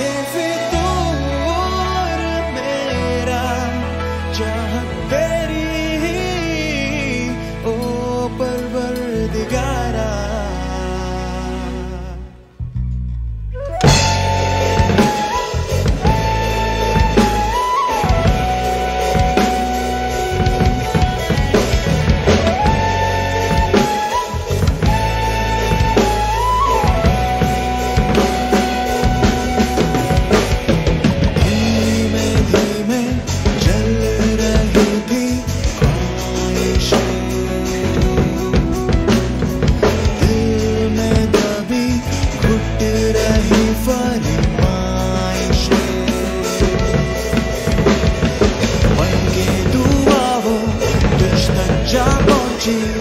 If she